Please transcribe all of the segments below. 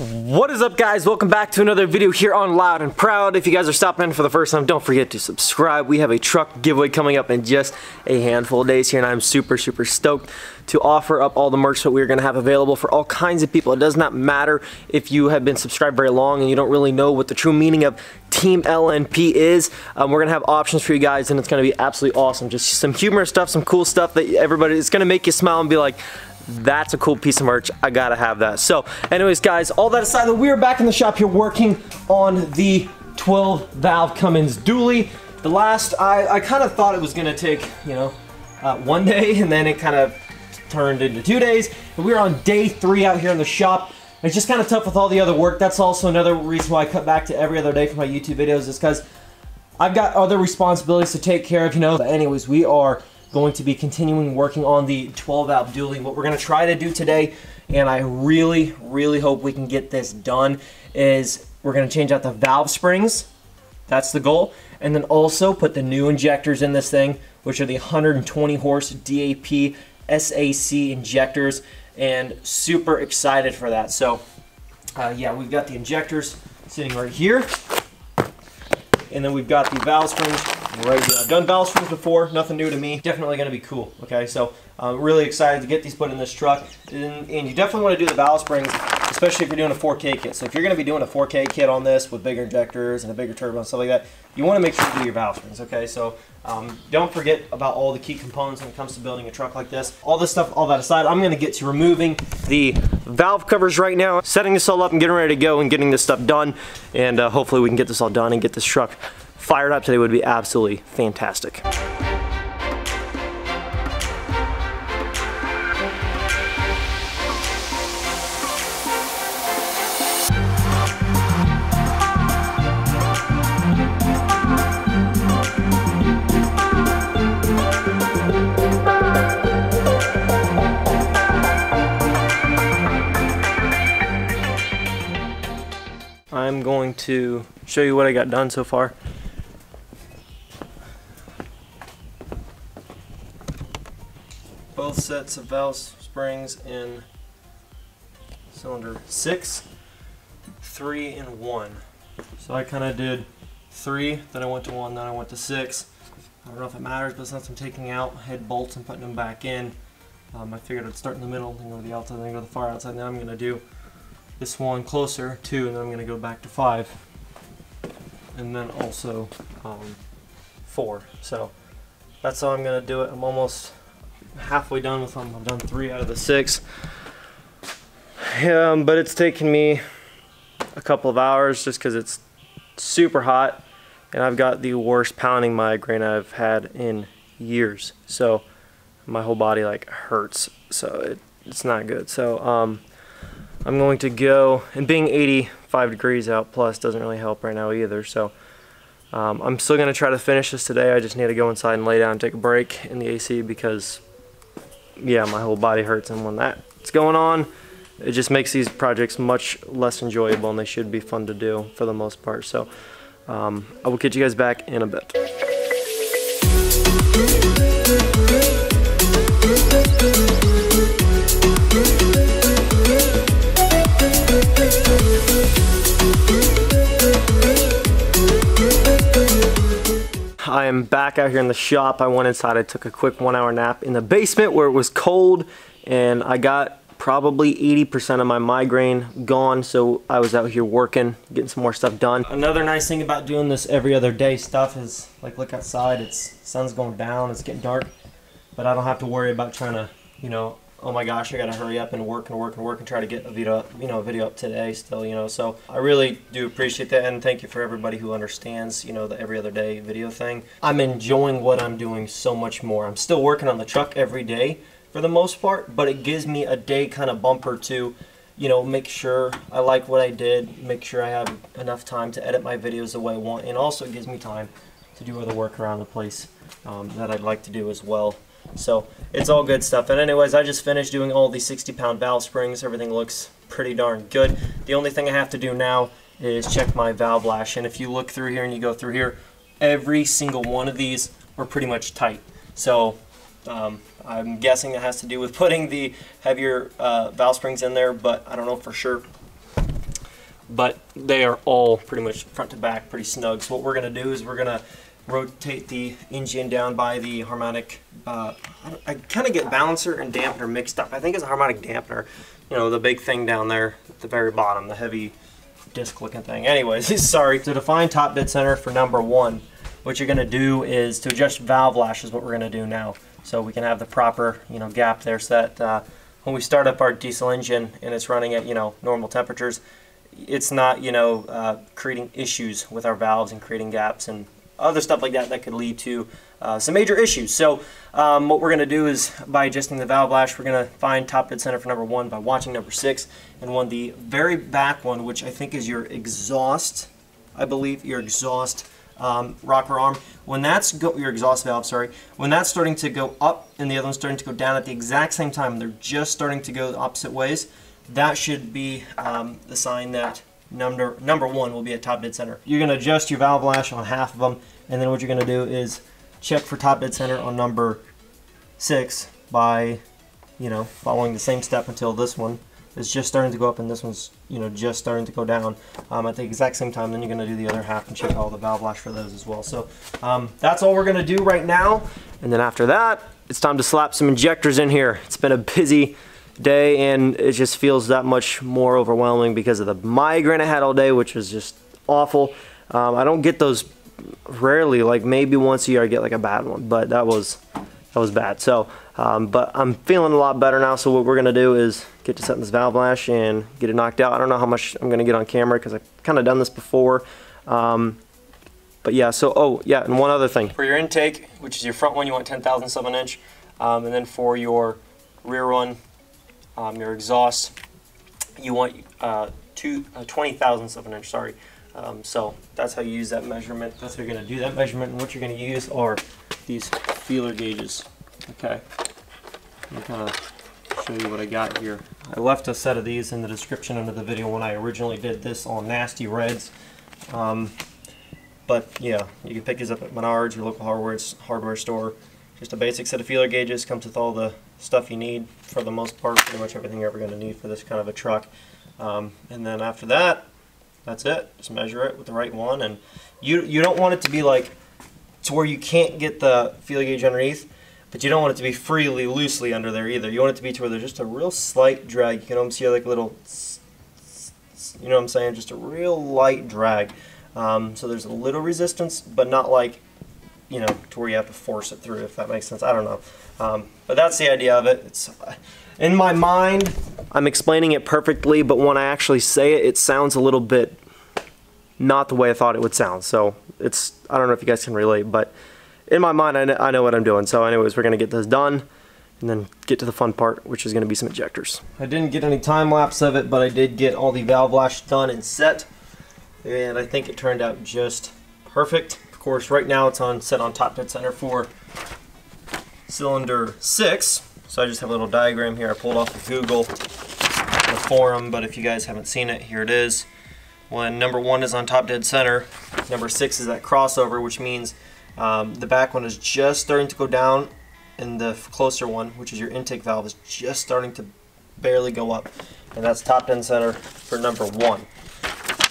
What is up guys? Welcome back to another video here on Loud and Proud. If you guys are stopping in for the first time, don't forget to subscribe. We have a truck giveaway coming up in just a handful of days here and I'm super, super stoked to offer up all the merch that we're going to have available for all kinds of people. It does not matter if you have been subscribed very long and you don't really know what the true meaning of Team LNP is. Um, we're going to have options for you guys and it's going to be absolutely awesome. Just some humorous stuff, some cool stuff that everybody, going to make you smile and be like, that's a cool piece of merch. I gotta have that. So anyways, guys, all that aside, we are back in the shop here working on the 12 valve Cummins dually. The last, I, I kind of thought it was gonna take, you know, uh, one day and then it kind of turned into two days. We are on day three out here in the shop. It's just kind of tough with all the other work. That's also another reason why I cut back to every other day for my YouTube videos is because I've got other responsibilities to take care of, you know. But anyways, we are going to be continuing working on the 12 valve dually. What we're going to try to do today, and I really, really hope we can get this done, is we're going to change out the valve springs. That's the goal. And then also put the new injectors in this thing, which are the 120 horse DAP SAC injectors, and super excited for that. So, uh, yeah, we've got the injectors sitting right here. And then we've got the valve springs right. I've done valve springs before, nothing new to me. Definitely going to be cool, okay? So I'm really excited to get these put in this truck. And, and you definitely want to do the valve springs, especially if you're doing a 4K kit. So if you're going to be doing a 4K kit on this with bigger injectors and a bigger turbo and stuff like that, you want to make sure you do your valve springs, okay? So um, don't forget about all the key components when it comes to building a truck like this. All this stuff, all that aside, I'm going to get to removing the valve covers right now, setting this all up and getting ready to go and getting this stuff done. And uh, hopefully we can get this all done and get this truck fired up today would be absolutely fantastic. I'm going to show you what I got done so far. Both sets of valve springs in cylinder 6, 3, and 1. So I kind of did 3, then I went to 1, then I went to 6. I don't know if it matters, but since I'm taking out head bolts and putting them back in, um, I figured I'd start in the middle, then go to the outside, then go to the far outside. Then I'm going to do this one closer, 2, and then I'm going to go back to 5. And then also um, 4. So that's how I'm going to do it. I'm almost halfway done with them. I've done three out of the six. Um, but it's taken me a couple of hours just because it's super hot and I've got the worst pounding migraine I've had in years. So my whole body like hurts. So it, it's not good. So um, I'm going to go, and being 85 degrees out plus doesn't really help right now either. So um, I'm still going to try to finish this today. I just need to go inside and lay down and take a break in the AC because yeah, my whole body hurts. And when that's going on, it just makes these projects much less enjoyable and they should be fun to do for the most part. So um, I will get you guys back in a bit. I am back out here in the shop. I went inside, I took a quick one hour nap in the basement where it was cold and I got probably 80% of my migraine gone so I was out here working getting some more stuff done. Another nice thing about doing this every other day stuff is like look outside. It's sun's going down. It's getting dark. But I don't have to worry about trying to you know oh my gosh, I gotta hurry up and work and work and work and try to get a video, up, you know, a video up today still, you know. So I really do appreciate that, and thank you for everybody who understands, you know, the every other day video thing. I'm enjoying what I'm doing so much more. I'm still working on the truck every day for the most part, but it gives me a day kind of bumper to, you know, make sure I like what I did, make sure I have enough time to edit my videos the way I want, and also it gives me time to do other work around the place um, that I'd like to do as well. So it's all good stuff. And anyways, I just finished doing all these 60 pound valve springs. Everything looks pretty darn good. The only thing I have to do now is check my valve lash. And if you look through here and you go through here, every single one of these are pretty much tight. So um, I'm guessing it has to do with putting the heavier uh, valve springs in there, but I don't know for sure. but they are all pretty much front to back pretty snug. So what we're to do is we're to rotate the engine down by the harmonic. Uh, I, I kind of get balancer and dampener mixed up. I think it's a harmonic dampener. You know, the big thing down there at the very bottom, the heavy disc looking thing. Anyways, sorry. To define top dead center for number one, what you're going to do is to adjust valve lash is what we're going to do now. So we can have the proper, you know, gap there so that uh, when we start up our diesel engine and it's running at, you know, normal temperatures, it's not, you know, uh, creating issues with our valves and creating gaps and other stuff like that that could lead to uh, some major issues. So um, what we're going to do is by adjusting the valve lash, we're going to find top dead center for number one by watching number six and one the very back one, which I think is your exhaust, I believe, your exhaust um, rocker arm. When that's go your exhaust valve, sorry, when that's starting to go up and the other one's starting to go down at the exact same time, they're just starting to go the opposite ways, that should be um, the sign that number number one will be at top dead center. You're going to adjust your valve lash on half of them, and then what you're going to do is check for top dead center on number six by, you know, following the same step until this one is just starting to go up and this one's, you know, just starting to go down um, at the exact same time. Then you're going to do the other half and check all the valve lash for those as well. So um, that's all we're going to do right now. And then after that, it's time to slap some injectors in here. It's been a busy day and it just feels that much more overwhelming because of the migraine I had all day, which was just awful. Um, I don't get those rarely, like maybe once a year I get like a bad one, but that was that was bad. So, um, but I'm feeling a lot better now. So what we're gonna do is get to setting this valve lash and get it knocked out. I don't know how much I'm gonna get on camera because I've kind of done this before. Um, but yeah, so, oh yeah, and one other thing. For your intake, which is your front one, you want 10 thousandths of an inch. Um, and then for your rear one, um, your exhaust, you want uh, two, uh, 20 thousandths of an inch, sorry. Um, so that's how you use that measurement. That's how you're going to do that measurement. And what you're going to use are these feeler gauges. Okay. I'm to show you what I got here. I left a set of these in the description under the video when I originally did this on Nasty Reds. Um, but yeah, you can pick these up at Menards, your local hardware, hardware store. Just a basic set of feeler gauges, comes with all the stuff you need for the most part, pretty much everything you're ever going to need for this kind of a truck. Um, and then after that, that's it. Just measure it with the right one. And you, you don't want it to be like to where you can't get the feeler gauge underneath, but you don't want it to be freely, loosely under there either. You want it to be to where there's just a real slight drag. You can almost see like a little, you know what I'm saying? Just a real light drag. Um, so there's a little resistance, but not like, you know, to where you have to force it through, if that makes sense. I don't know. Um, but that's the idea of it. It's in my mind, I'm explaining it perfectly, but when I actually say it, it sounds a little bit not the way I thought it would sound. So it's, I don't know if you guys can relate, but in my mind, I know, I know what I'm doing. So anyways, we're going to get this done and then get to the fun part, which is going to be some injectors. I didn't get any time lapse of it, but I did get all the valve lash done and set. And I think it turned out just perfect. Of course, right now it's on set on top dead center for cylinder 6. So I just have a little diagram here I pulled off of Google, the forum, but if you guys haven't seen it, here it is. When number 1 is on top dead center, number 6 is that crossover, which means um, the back one is just starting to go down and the closer one, which is your intake valve, is just starting to barely go up. And that's top dead center for number 1.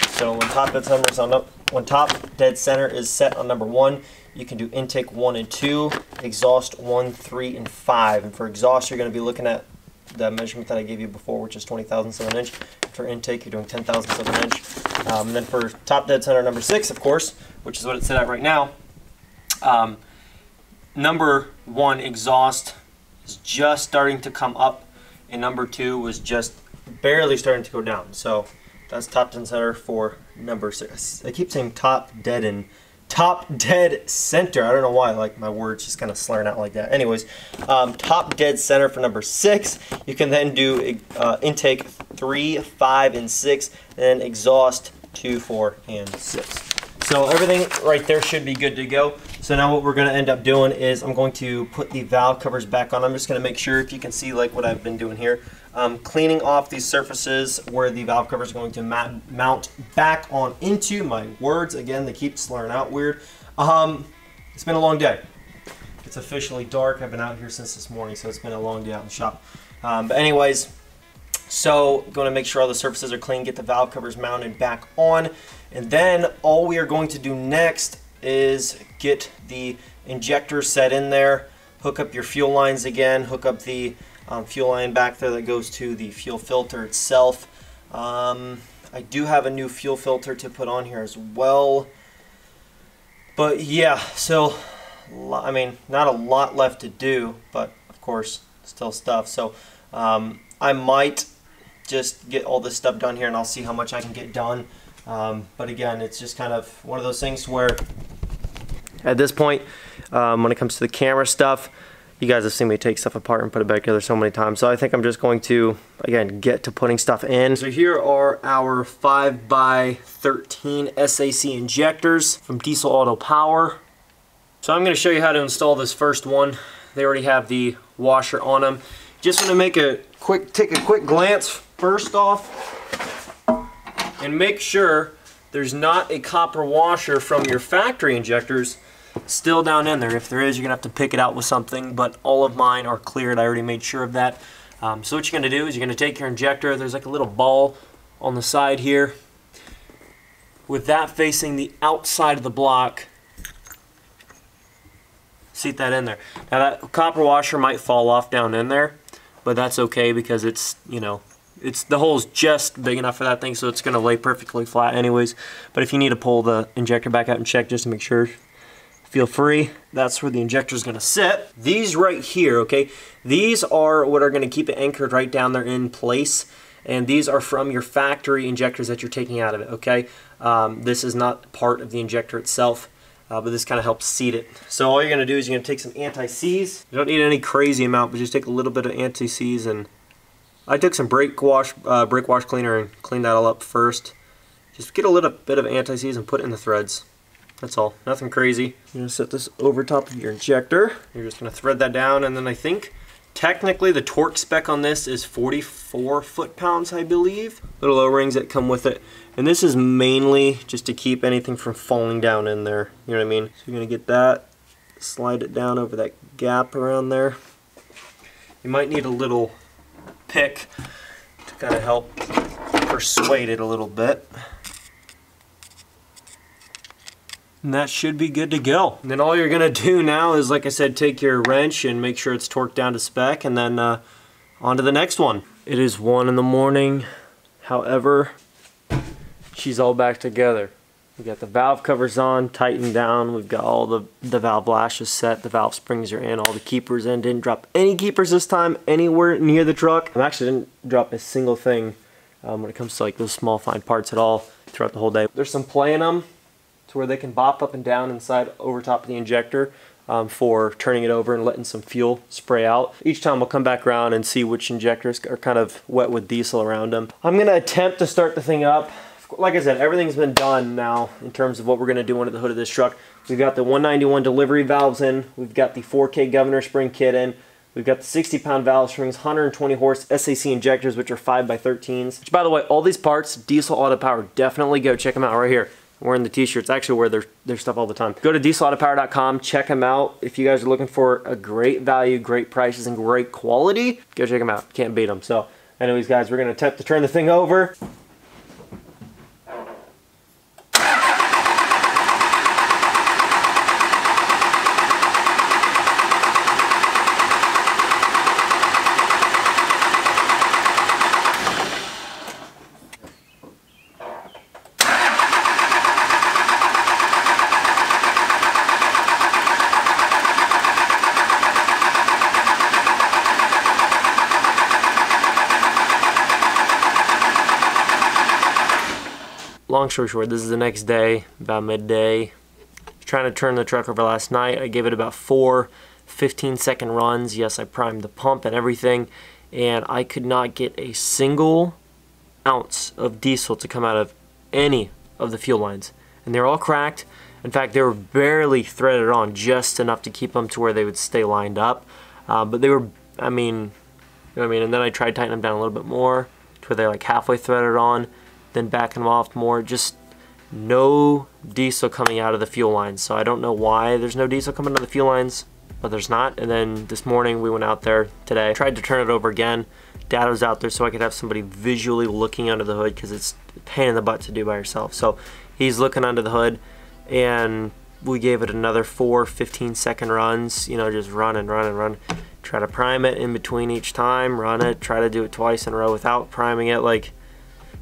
So when top dead center is on up, when top dead center is set on number 1, you can do intake 1 and 2, exhaust 1, 3, and 5. And for exhaust, you're going to be looking at the measurement that I gave you before, which is 20 thousandths of an inch. For intake, you're doing 10 thousandths of an inch. Um, and then for top dead center number 6, of course, which is what it's set at right now, um, number 1 exhaust is just starting to come up, and number 2 was just barely starting to go down. So that's top dead center for number 6. I keep saying top dead and top dead center. I don't know why, like my words just kind of slurring out like that. Anyways, um, top dead center for number six. You can then do uh, intake three, five, and six, and then exhaust two, four, and six. So everything right there should be good to go. So now what we're going to end up doing is I'm going to put the valve covers back on. I'm just going to make sure if you can see like what I've been doing here. Um, cleaning off these surfaces where the valve cover is going to mount back on into my words. Again, they keep slurring out weird. Um, it's been a long day. It's officially dark. I've been out here since this morning, so it's been a long day out in the shop. Um, but anyways, So going to make sure all the surfaces are clean, get the valve covers mounted back on. And then all we are going to do next is get the injector set in there, hook up your fuel lines again, hook up the um, fuel line back there that goes to the fuel filter itself. Um, I do have a new fuel filter to put on here as well. But yeah, so, I mean, not a lot left to do, but of course, still stuff. So um, I might just get all this stuff done here and I'll see how much I can get done. Um, but again, it's just kind of one of those things where at this point, um, when it comes to the camera stuff, you guys have seen me take stuff apart and put it back together so many times. So I think I'm just going to, again, get to putting stuff in. So here are our 5x13 SAC injectors from Diesel Auto Power. So I'm going to show you how to install this first one. They already have the washer on them. Just want to make a quick, take a quick glance first off and make sure there's not a copper washer from your factory injectors still down in there. If there is, you're going to have to pick it out with something, but all of mine are cleared. I already made sure of that. Um, so what you're going to do is you're going to take your injector. There's like a little ball on the side here. With that facing the outside of the block, seat that in there. Now that copper washer might fall off down in there, but that's okay because it's, you know, it's the hole's just big enough for that thing so it's going to lay perfectly flat anyways. But if you need to pull the injector back out and check just to make sure, feel free. That's where the injector is to sit. These right here, okay, these are what are to keep it anchored right down there in place. And these are from your factory injectors that you're taking out of it, okay? Um, this is not part of the injector itself. Uh, but this kind of helps seat it. So all you're to do is you're to take some anti-seize. You don't need any crazy amount, but just take a little bit of anti-seize and I took some brake wash, uh, brake wash cleaner and cleaned that all up first. Just get a little bit of anti-seize and put it in the threads. That's all, nothing crazy. You're gonna set this over top of your injector. You're just gonna thread that down and then I think technically the torque spec on this is 44 foot-pounds, I believe. Little O-rings that come with it. And this is mainly just to keep anything from falling down in there. You know what I mean? So you're gonna get that, slide it down over that gap around there. You might need a little pick to kind of help persuade it a little bit. And that should be good to go. And then all you're going to do now is, like I said, take your wrench and make sure it's torqued down to spec and then uh, on to the next one. It is 1 in the morning. However, she's all back together. We got the valve covers on, tightened down. We've got all the, the valve lashes set. The valve springs are in. All the keepers in. Didn't drop any keepers this time anywhere near the truck. I actually didn't drop a single thing um, when it comes to like those small fine parts at all throughout the whole day. There's some play in them to where they can bop up and down inside over top of the injector. Um, for turning it over and letting some fuel spray out. Each time we'll come back around and see which injectors are kind of wet with diesel around them. I'm to attempt to start the thing up like I said, everything's been done now in terms of what we're to do under the hood of this truck. We've got the 191 delivery valves in. We've got the 4K governor spring kit in. We've got the 60 pound valve springs, 120 horse SAC injectors, which are 5x13s. Which, by the way, all these parts, Diesel Auto Power, definitely go check them out right here. Wearing the t-shirts. actually wear their, their stuff all the time. Go to dieselautopower.com, check them out. If you guys are looking for a great value, great prices, and great quality, go check them out. Can't beat them. So, anyways, guys, we're going to attempt to turn the thing over. Long story short, this is the next day, about midday. Trying to turn the truck over last night. I gave it about four 15 second runs. Yes, I primed the pump and everything. And I could not get a single ounce of diesel to come out of any of the fuel lines. And they're all cracked. In fact, they were barely threaded on, just enough to keep them to where they would stay lined up. Uh, but they were, I mean, you know I mean? And then I tried tightening them down a little bit more to where they're like halfway threaded on then backing them off more. Just no diesel coming out of the fuel lines. So I don't know why there's no diesel coming out of the fuel lines. but there's not. And then this morning we went out there today, tried to turn it over again. Dad was out there so I could have somebody visually looking under the hood because it's pain in the butt to do by yourself. So he's looking under the hood and we gave it another four 15 second runs, you know, just run and run and run. Try to prime it in between each time, run it, try to do it twice in a row without priming it, like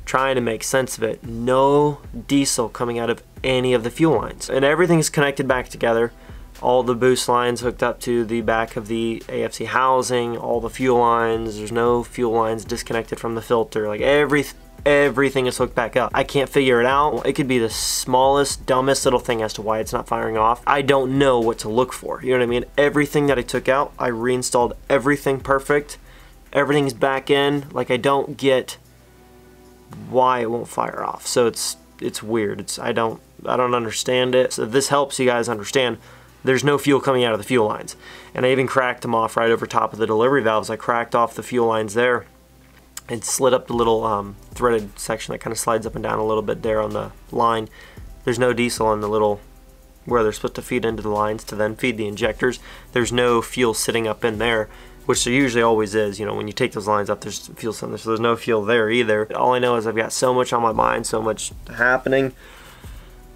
trying to make sense of it. No diesel coming out of any of the fuel lines. And everything's connected back together all the boost lines hooked up to the back of the AFC housing, all the fuel lines, there's no fuel lines disconnected from the filter, like every everything is hooked back up. I can't figure it out. It could be the smallest, dumbest little thing as to why it's not firing off. I don't know what to look for, you know what I mean? Everything that I took out, I reinstalled everything perfect. Everything's back in, like I don't get why it won't fire off. So it's it's weird. It's I don't I don't understand it. So this helps you guys understand there's no fuel coming out of the fuel lines. And I even cracked them off right over top of the delivery valves. I cracked off the fuel lines there and slid up the little um, threaded section that kind of slides up and down a little bit there on the line. There's no diesel on the little where they're supposed to feed into the lines to then feed the injectors. There's no fuel sitting up in there, which there usually always is. You know, when you take those lines up, there's fuel there, so there's no fuel there either. All I know is I've got so much on my mind, so much happening.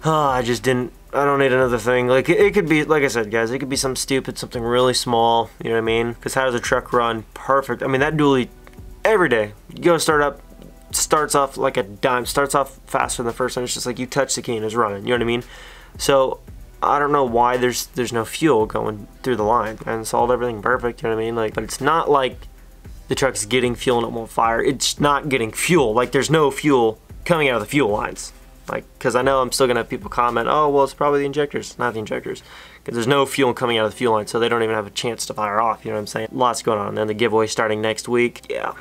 Oh, I just didn't I don't need another thing. Like, it could be, like I said, guys, it could be something stupid, something really small, you know what I mean? Because how does a truck run? Perfect. I mean, that dually, every day, you go start up, starts off like a dime, starts off faster than the first one. It's just like you touch the key and it's running, you know what I mean? So, I don't know why there's there's no fuel going through the line. I installed everything perfect, you know what I mean? Like, but it's not like the truck's getting fuel and it won't fire. It's not getting fuel. Like, there's no fuel coming out of the fuel lines. Like, because I know I'm still to have people comment, oh, well, it's probably the injectors, not the injectors. Because there's no fuel coming out of the fuel line, so they don't even have a chance to fire off, you know what I'm saying? Lots going on. And then the giveaway starting next week, yeah,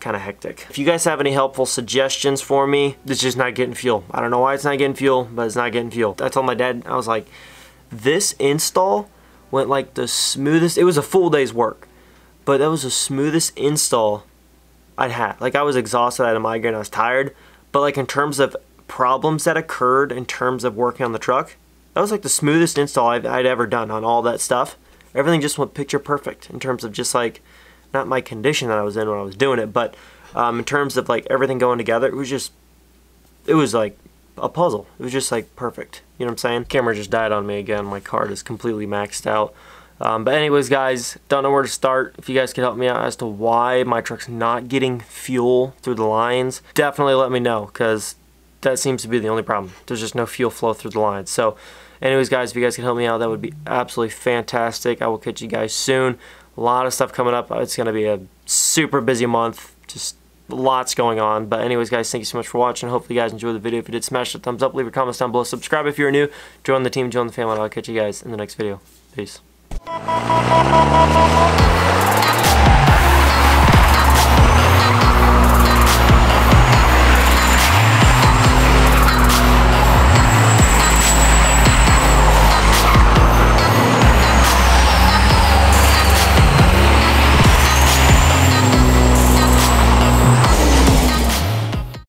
kind of hectic. If you guys have any helpful suggestions for me, it's just not getting fuel. I don't know why it's not getting fuel, but it's not getting fuel. I told my dad, I was like, this install went like the smoothest, it was a full day's work, but that was the smoothest install I'd had. Like I was exhausted, I had a migraine, I was tired, but like in terms of problems that occurred in terms of working on the truck, that was like the smoothest install i would ever done on all that stuff. Everything just went picture perfect in terms of just like, not my condition that I was in when I was doing it, but um, in terms of like everything going together, it was just, it was like a puzzle. It was just like perfect. You know what I'm saying? Camera just died on me again. My card is completely maxed out. Um, but anyways, guys, don't know where to start. If you guys could help me out as to why my truck's not getting fuel through the lines, definitely let me know because that seems to be the only problem. There's just no fuel flow through the lines. So anyways, guys, if you guys can help me out, that would be absolutely fantastic. I will catch you guys soon. A lot of stuff coming up. It's going to be a super busy month. Just lots going on. But anyways, guys, thank you so much for watching. Hopefully you guys enjoyed the video. If you did, smash the thumbs up. Leave your comments down below. Subscribe if you're new. Join the team. Join the family. I'll catch you guys in the next video. Peace.